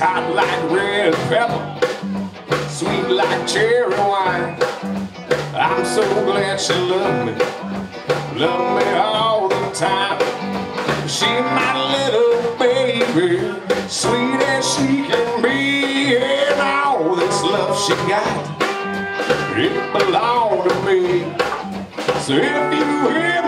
hot like red pepper, sweet like cherry wine. I'm so glad she loved me, loved me all the time. She my little baby, sweet as she can be, and all this love she got, it belong to me. So if you hear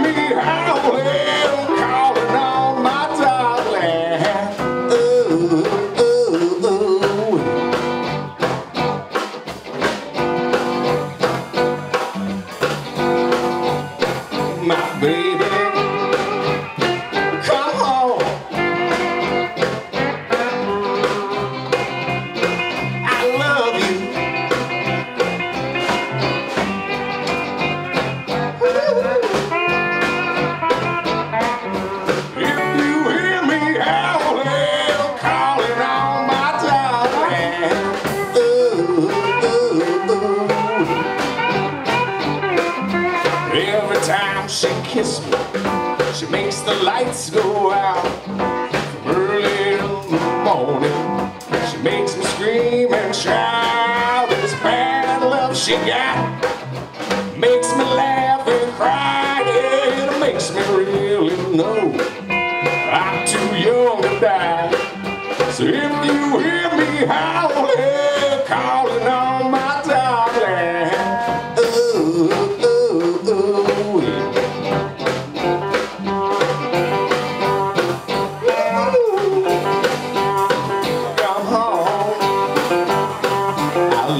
time she kissed me She makes the lights go out. Early in the morning She makes me scream and shout. This bad love she got Makes me laugh and cry. Yeah, It makes me really know I'm too young to die. So if you hear me howl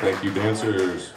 Thank you, dancers.